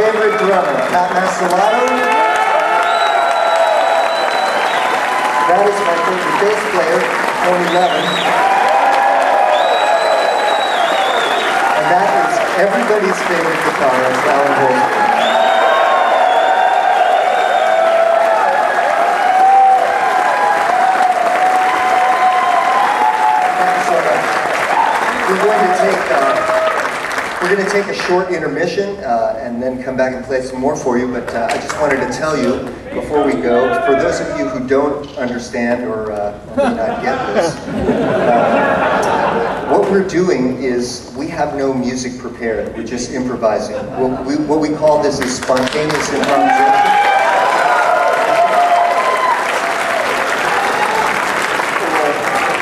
drummer, Pat Mastelotto. That is my favorite bass player, Tony Levin. And that is everybody's favorite guitarist, Allan Holdsworth. We're going to take a short intermission uh, and then come back and play some more for you. But uh, I just wanted to tell you before we go, for those of you who don't understand or uh, may not get this, uh, what we're doing is we have no music prepared. We're just improvising. What we, what we call this is spontaneous improvisation.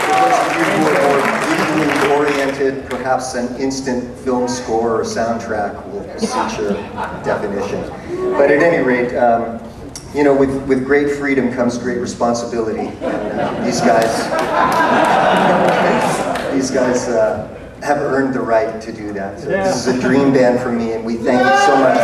For those of you who are more visually oriented, perhaps an instant film score or soundtrack will suit your definition. But at any rate, um, you know, with, with great freedom comes great responsibility. And, these guys, these guys uh, have earned the right to do that. So this is a dream band for me, and we thank you so much